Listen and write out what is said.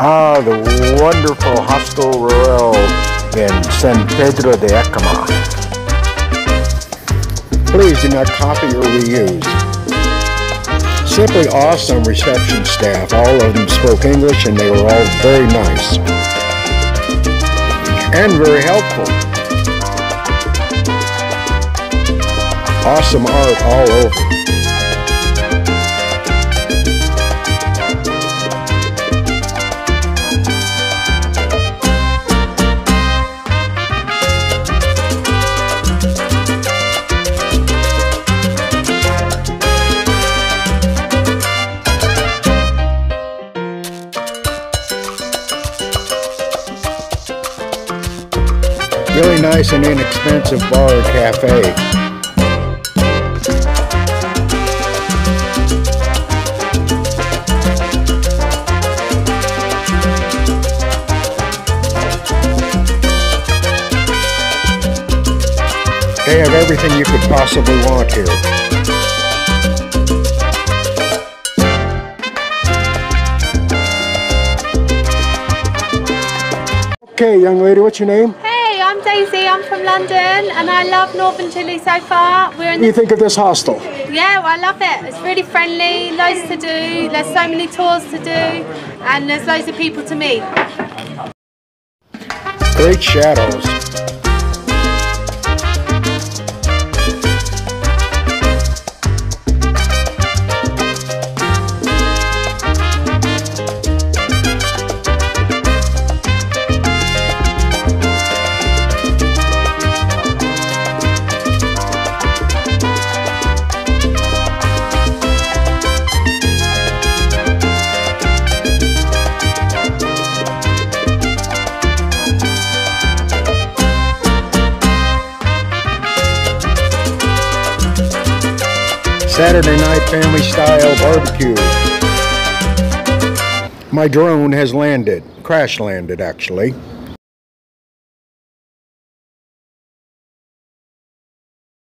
Ah, the wonderful Hostal Rural in San Pedro de Atacama. Please do not copy or reuse. Simply awesome reception staff. All of them spoke English and they were all very nice. And very helpful. Awesome art all over. Really nice and inexpensive bar or cafe. They have everything you could possibly want here. Okay, young lady, what's your name? I'm Daisy. I'm from London, and I love Northern Chile so far. We're in What do you think of this hostel? yeah, well, I love it. It's really friendly, loads to do. There's so many tours to do, and there's loads of people to meet. Great shadows. Saturday night family style barbecue. My drone has landed, crash landed actually.